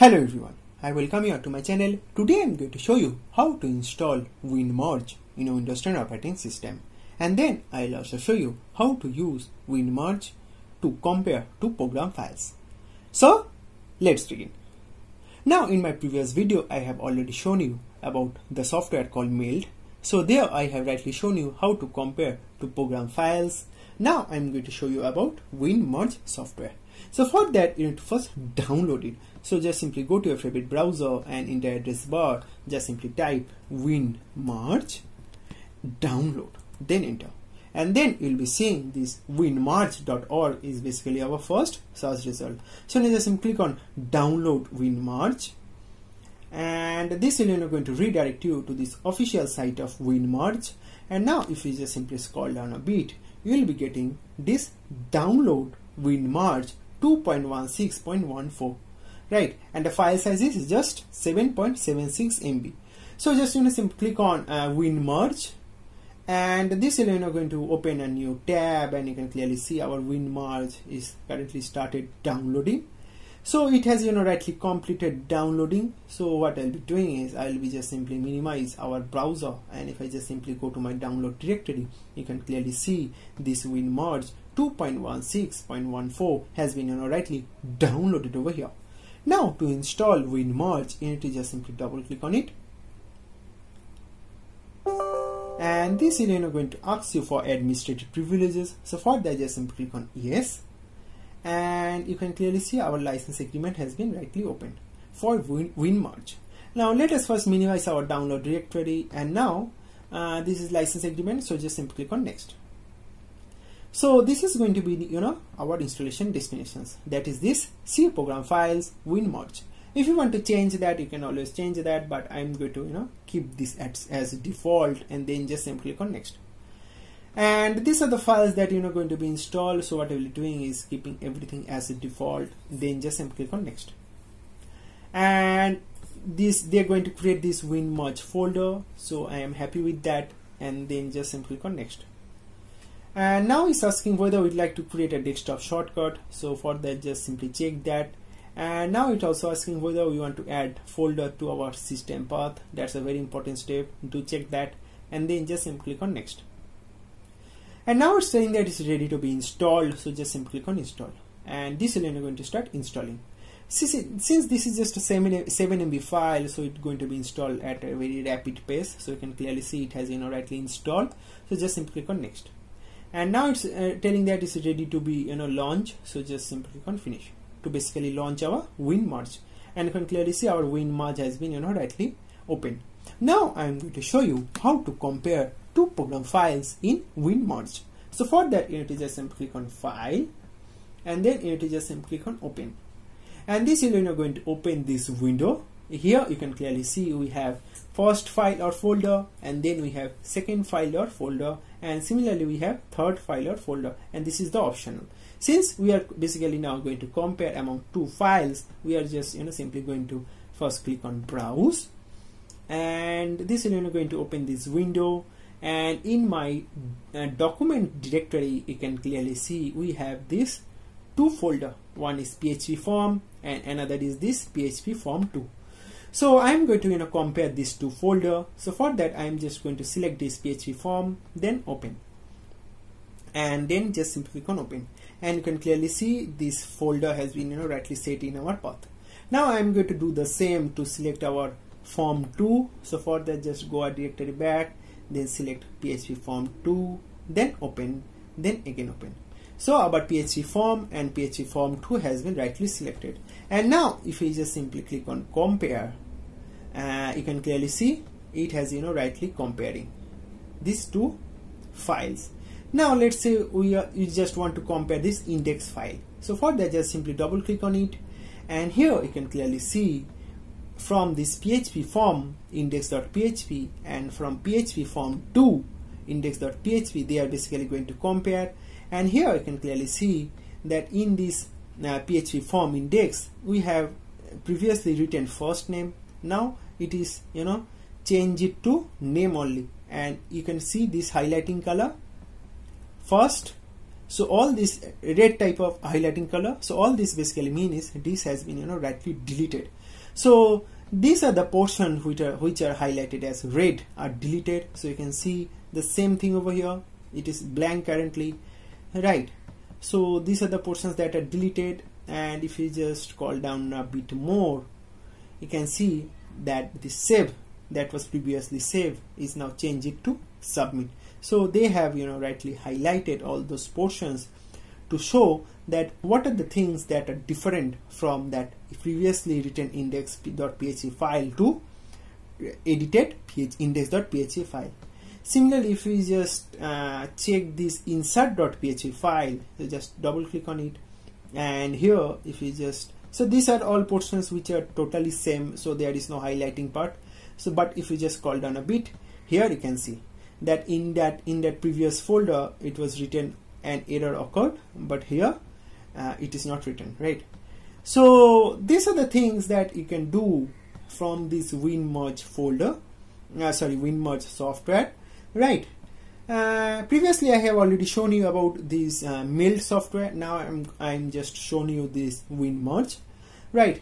Hello everyone, I welcome you to my channel. Today I am going to show you how to install WinMerge in a Windows 10 operating system. And then I'll also show you how to use WinMerge to compare two program files. So let's begin. Now in my previous video I have already shown you about the software called Meld. So there I have rightly shown you how to compare two program files. Now I'm going to show you about WinMerge software. So for that you need to first download it. So just simply go to your favorite browser and in the address bar just simply type WinMerge download then enter and then you'll be seeing this winmerge.org is basically our first search result. So now just simply click on download WinMerge and this is going to redirect you to this official site of WinMerge. And now if you just simply scroll down a bit you will be getting this download WinMerge 2.16.14 right? And the file size is just 7.76 MB so just you know simply click on uh, WinMerge. And this is you know going to open a new tab and you can clearly see our WinMerge is currently started downloading so it has you know rightly completed downloading. So what I'll be doing is I'll be just simply minimize our browser. And if I just simply go to my download directory you can clearly see this WinMerge 2.16.14 has been you know rightly downloaded over here. Now to install WinMerge you need to just simply double click on it. And this is you know going to ask you for administrative privileges. So for that just simply click on yes and you can clearly see our license agreement has been rightly opened for Win WinMerge now let us first minimize our download directory. And now uh, this is license agreement. So just simply click on next. So this is going to be you know our installation destinations. That is this C program files WinMerge if you want to change that you can always change that. But I'm going to you know keep this as, as default and then just simply click on next and these are the files that you're going to be installed. So what I will be doing is keeping everything as a default. Then just simply click on next. And this they're going to create this WinMerge folder. So I am happy with that. And then just simply click on next. And now it's asking whether we'd like to create a desktop shortcut. So for that just simply check that. And now it's also asking whether we want to add folder to our system path. That's a very important step to check that. And then just simply click on next and now it's saying that it's ready to be installed so just simply click on install. And this is going to start installing. Since this is just a 7, 7 MB file so it's going to be installed at a very rapid pace so you can clearly see it has you know rightly installed. So just simply click on next. And now it's uh, telling that it's ready to be you know launch so just simply click on finish. To basically launch our win WinMerge and you can clearly see our win WinMerge has been you know rightly open now I'm going to show you how to compare two program files in WinMerge so for that you need to just simply click on file and then you need to just simply click on open. And this is when you're going to open this window. Here you can clearly see we have first file or folder and then we have second file or folder and similarly we have third file or folder and this is the optional. Since we are basically now going to compare among two files we are just you know simply going to first click on browse. And this is you know going to open this window and in my uh, document directory you can clearly see we have this two folder. One is php form and another is this php form 2 so I'm going to you know compare these two folder. So for that I'm just going to select this PHP form then open. And then just simply click on open. And you can clearly see this folder has been you know rightly set in our path. Now I'm going to do the same to select our form 2 so for that just go our directory back then select PHP form 2 then open then again open so our PHP form and PHP form 2 has been rightly selected. And now if we just simply click on compare, uh, you can clearly see it has you know rightly comparing these two files. Now let's say we are, you just want to compare this index file. So for that just simply double click on it and here you can clearly see from this PHP form index.php and from PHP form 2 index.php they are basically going to compare. And here you can clearly see that in this uh, PHP form index we have previously written first name. Now it is you know change it to name only. And you can see this highlighting color first. So all this red type of highlighting color so all this basically means is this has been you know rightly deleted so these are the portions which are which are highlighted as red are deleted. So you can see the same thing over here. It is blank currently. Right. So these are the portions that are deleted. And if you just scroll down a bit more you can see that the save that was previously save is now changed to submit. So they have you know rightly highlighted all those portions to show that what are the things that are different from that previously written index.php file to edited index.php file. Similarly if we just uh, check this insert.php file so just double click on it. And here if we just so these are all portions which are totally same so there is no highlighting part. So but if you just scroll down a bit here you can see that in that in that previous folder it was written an error occurred but here uh, it is not written right? So these are the things that you can do from this winmerge folder uh, sorry winmerge software right? Uh, previously I have already shown you about this uh, software. Now I'm, I'm just showing you this winmerge right?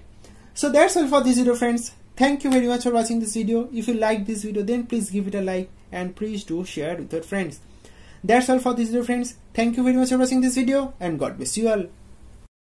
So that's all for this video friends. Thank you very much for watching this video. If you like this video then please give it a like and please do share it with your friends that's all for this video friends. Thank you very much for watching this video and god bless you all